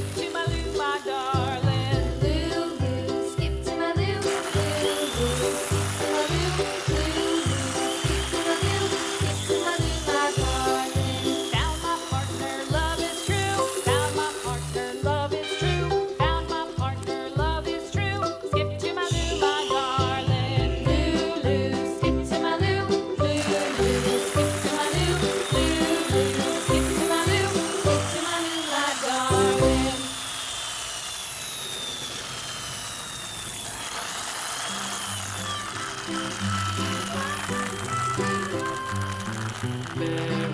If you bed.